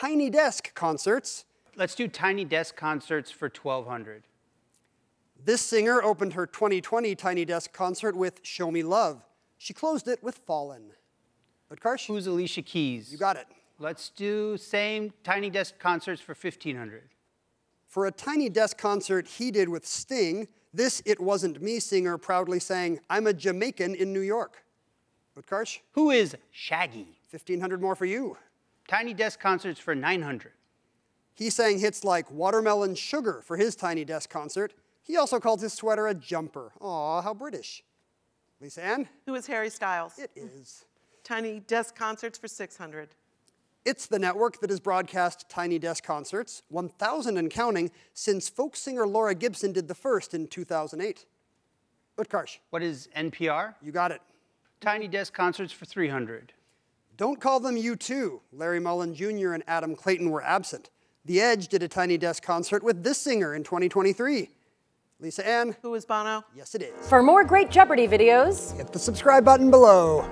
Tiny Desk concerts. Let's do Tiny Desk concerts for 1200. This singer opened her 2020 Tiny Desk concert with Show Me Love. She closed it with Fallen. Utkarsh? Who's Alicia Keys? You got it. Let's do same Tiny Desk concerts for 1500. For a Tiny Desk concert he did with Sting, this It Wasn't Me singer proudly sang, I'm a Jamaican in New York. But Utkarsh? Who is Shaggy? 1500 more for you. Tiny Desk concerts for 900. He sang hits like Watermelon Sugar for his Tiny Desk concert. He also called his sweater a jumper. Aw, how British. Lisa Ann? Who is Harry Styles? It is. Tiny Desk Concerts for 600. It's the network that has broadcast Tiny Desk concerts, 1,000 and counting, since folk singer Laura Gibson did the first in 2008. Utkarsh, What is NPR? you got it. Tiny Desk concerts for 300. Don't call them U2. Larry Mullen Jr. and Adam Clayton were absent. The Edge did a Tiny Desk concert with this singer in 2023. Lisa Ann? Who is Bono? Yes, it is. For more great Jeopardy videos, Hit the subscribe button below.